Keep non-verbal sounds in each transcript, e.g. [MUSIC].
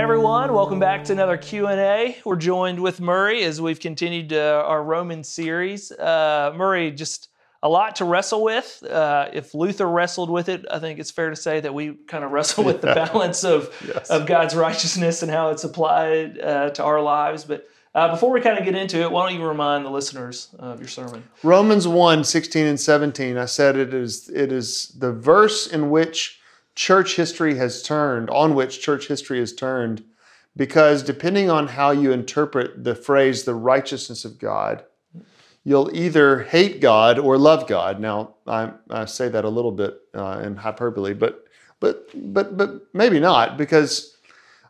everyone. Welcome back to another Q&A. We're joined with Murray as we've continued uh, our Roman series. Uh, Murray, just a lot to wrestle with. Uh, if Luther wrestled with it, I think it's fair to say that we kind of wrestle with the balance of, yes. of God's righteousness and how it's applied uh, to our lives. But uh, before we kind of get into it, why don't you remind the listeners of your sermon? Romans 1, 16 and 17. I said it is, it is the verse in which church history has turned, on which church history has turned, because depending on how you interpret the phrase the righteousness of God, you'll either hate God or love God. Now, I, I say that a little bit uh, in hyperbole, but but but but maybe not, because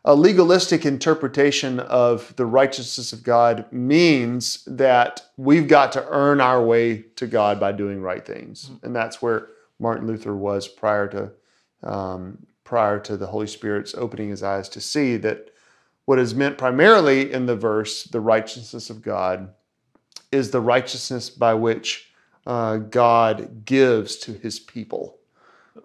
a legalistic interpretation of the righteousness of God means that we've got to earn our way to God by doing right things, and that's where Martin Luther was prior to um, prior to the Holy Spirit's opening his eyes to see that what is meant primarily in the verse, the righteousness of God, is the righteousness by which uh, God gives to his people.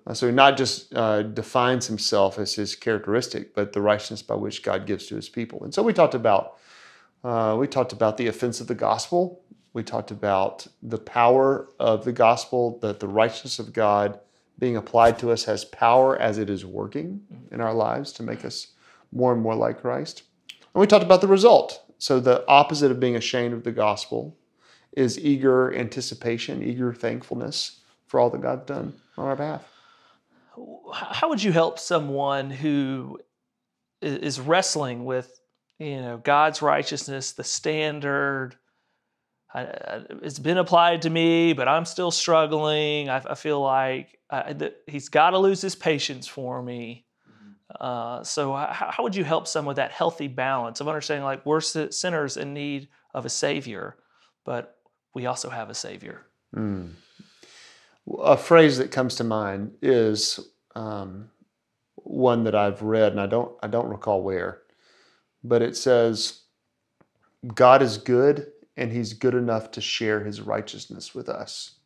Uh, so he not just uh, defines himself as his characteristic, but the righteousness by which God gives to his people. And so we talked about uh, we talked about the offense of the gospel. We talked about the power of the gospel, that the righteousness of God being applied to us has power as it is working in our lives to make us more and more like Christ. And we talked about the result. So, the opposite of being ashamed of the gospel is eager anticipation, eager thankfulness for all that God's done on our behalf. How would you help someone who is wrestling with, you know, God's righteousness, the standard, I, it's been applied to me, but I'm still struggling. I, I feel like I, he's got to lose his patience for me. Mm-hmm. Uh, so, how, how, would you help someone with that healthy balance of understanding like we're sinners in need of a savior, but we also have a savior? Mm. A phrase that comes to mind is um, one that I've read, and I don't I don't recall where, but it says, "God is good." And he's good enough to share his righteousness with us.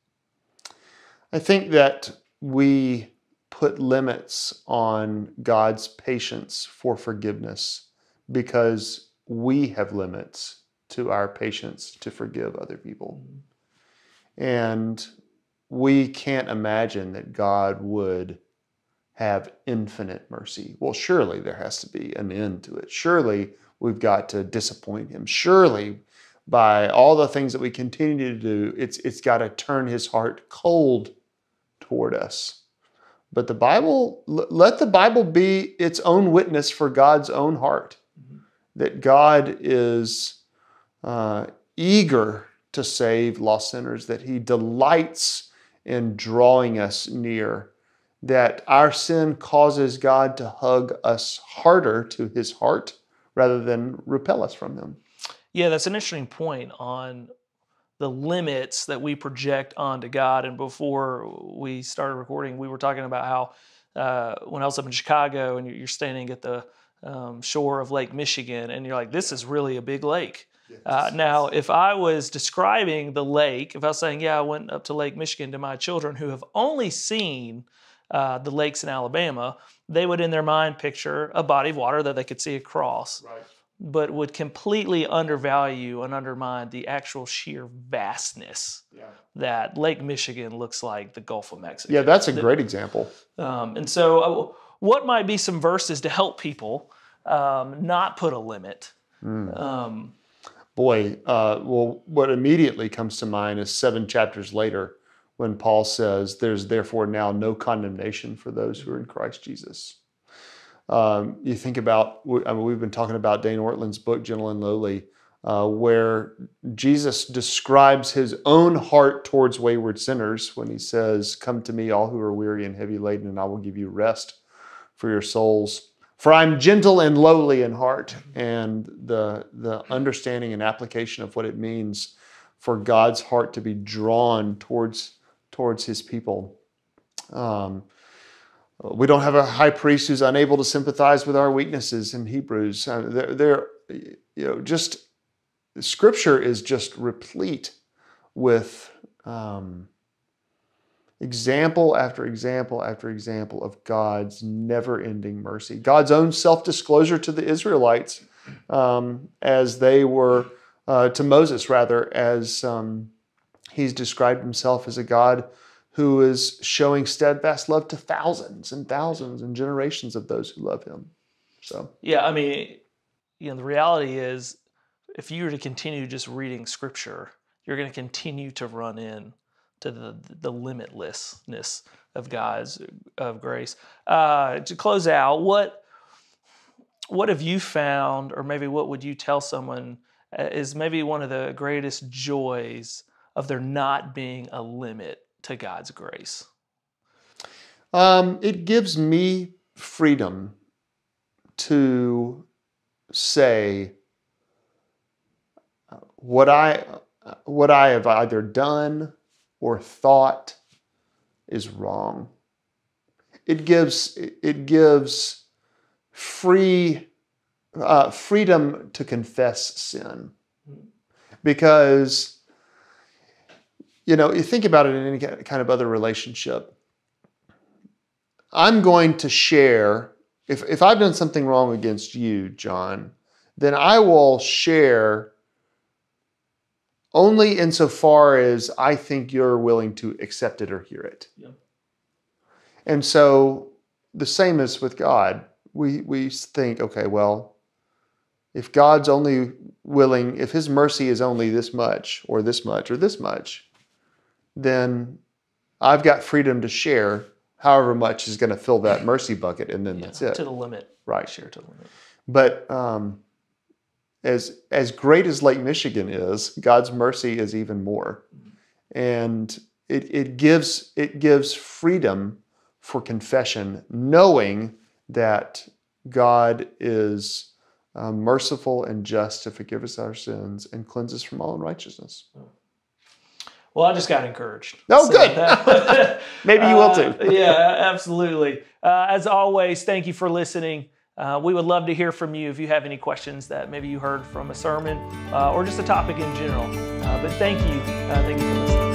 I think that we put limits on God's patience for forgiveness because we have limits to our patience to forgive other people. And we can't imagine that God would have infinite mercy. Well, surely there has to be an end to it. Surely we've got to disappoint him. Surely by all the things that we continue to do, it's, it's got to turn his heart cold toward us. But the Bible, let the Bible be its own witness for God's own heart, mm-hmm. that God is uh, eager to save lost sinners, that he delights in drawing us near, that our sin causes God to hug us harder to his heart rather than repel us from him. Yeah, that's an interesting point on the limits that we project onto God. And before we started recording, we were talking about how uh, when I was up in Chicago and you're standing at the um, shore of Lake Michigan and you're like, this is really a big lake. Yes. Uh, now, if I was describing the lake, if I was saying, yeah, I went up to Lake Michigan to my children who have only seen uh, the lakes in Alabama, they would in their mind picture a body of water that they could see across. Right but would completely undervalue and undermine the actual sheer vastness yeah. that Lake Michigan looks like the Gulf of Mexico. Yeah, that's a the, great example. Um, and so, uh, what might be some verses to help people um, not put a limit? Mm. Um, Boy, uh, well, what immediately comes to mind is seven chapters later when Paul says, There's therefore now no condemnation for those who are in Christ Jesus. Um, you think about, I mean, we've been talking about Dane Ortlund's book, Gentle and Lowly, uh, where Jesus describes his own heart towards wayward sinners when he says, Come to me, all who are weary and heavy laden, and I will give you rest for your souls. For I'm gentle and lowly in heart. And the, the understanding and application of what it means for God's heart to be drawn towards, towards his people. Um, we don't have a high priest who's unable to sympathize with our weaknesses in Hebrews. Uh, they're, they're, you know, just Scripture is just replete with um, example after example after example of God's never ending mercy. God's own self disclosure to the Israelites um, as they were, uh, to Moses rather, as um, he's described himself as a God who is showing steadfast love to thousands and thousands and generations of those who love him. So, yeah, I mean, you know, the reality is if you were to continue just reading scripture, you're going to continue to run in to the, the limitlessness of God's of grace. Uh, to close out, what what have you found, or maybe what would you tell someone uh, is maybe one of the greatest joys of there not being a limit to God's grace? Um, it gives me freedom to say what I what I have either done or thought is wrong. It gives it gives free uh, freedom to confess sin because you know you think about it in any kind of other relationship. I'm going to share if if I've done something wrong against you, John, then I will share only insofar as I think you're willing to accept it or hear it. Yeah. And so the same is with God. We we think, okay, well, if God's only willing, if his mercy is only this much or this much or this much, then I've got freedom to share however much is going to fill that mercy bucket and then yeah, that's it. To the limit. Right. Share to the limit. But um, as as great as Lake Michigan is, God's mercy is even more, and it, it gives it gives freedom for confession, knowing that God is uh, merciful and just to forgive us our sins and cleanse us from all unrighteousness. Well, I just got encouraged. Oh, so good. [LAUGHS] Maybe you will too. Uh, [LAUGHS] yeah, absolutely. Uh, as always, thank you for listening. Uh, we would love to hear from you if you have any questions that maybe you heard from a sermon uh, or just a topic in general. Uh, but thank you. Uh, thank you for listening.